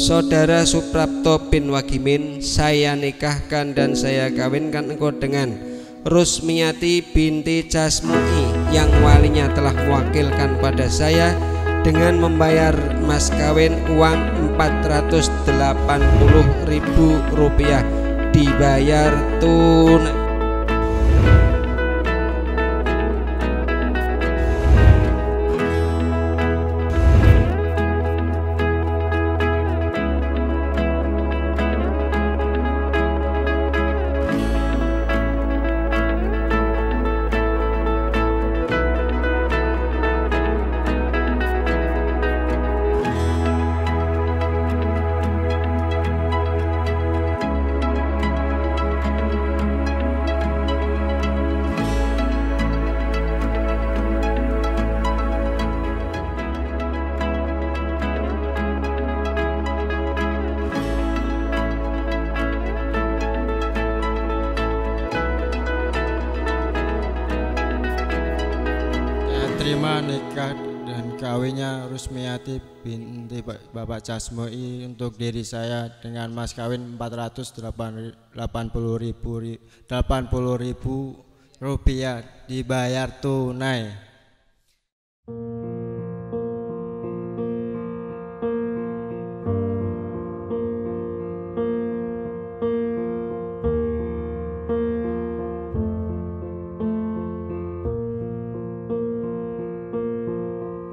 Saudara Suprapto bin Wagimin Saya nikahkan dan saya kawinkan engkau dengan Rusmiati binti Casmui Yang walinya telah mewakilkan pada saya Dengan membayar mas kawin uang 480 ribu rupiah Dibayar tunai terima nikah dan kawinnya Rusmiati binti Bapak Casmoi untuk diri saya dengan mas kawin 480 ribu, 80 ribu rupiah dibayar tunai.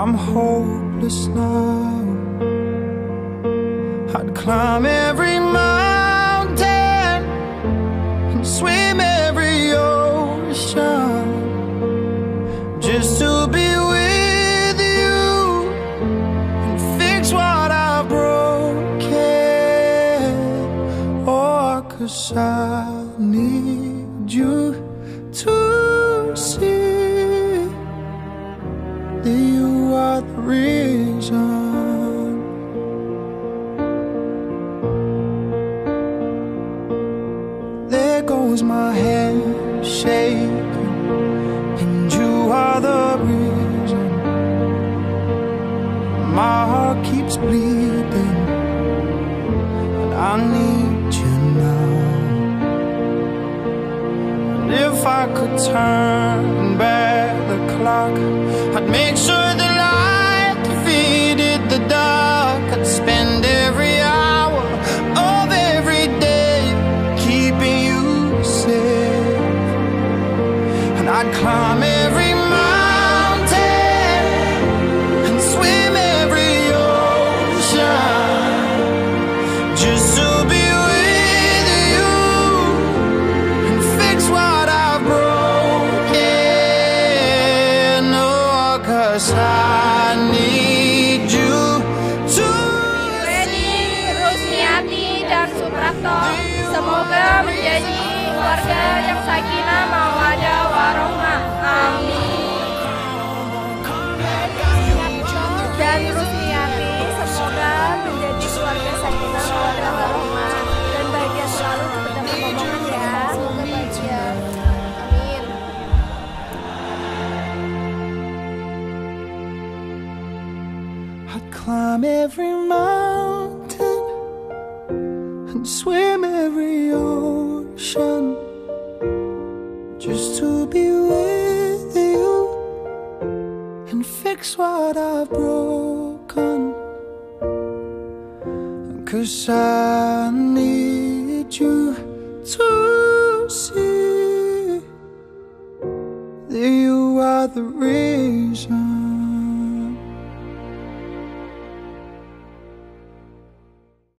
I'm hopeless now. I'd climb every Goes my hand shaking, and you are the reason. My heart keeps bleeding, and I need you now. And if I could turn back the clock, I'd make sure I'd climb every mountain and swim every ocean just to be with you and fix what I've broken. Oh, cause I need you to Reni, Rusmiyati, dan Suprapto Semoga menjadi keluarga yang sakinah, climb every mountain and swim every ocean just to be with you and fix what I've broken. Cause I need you to see that you are the reason.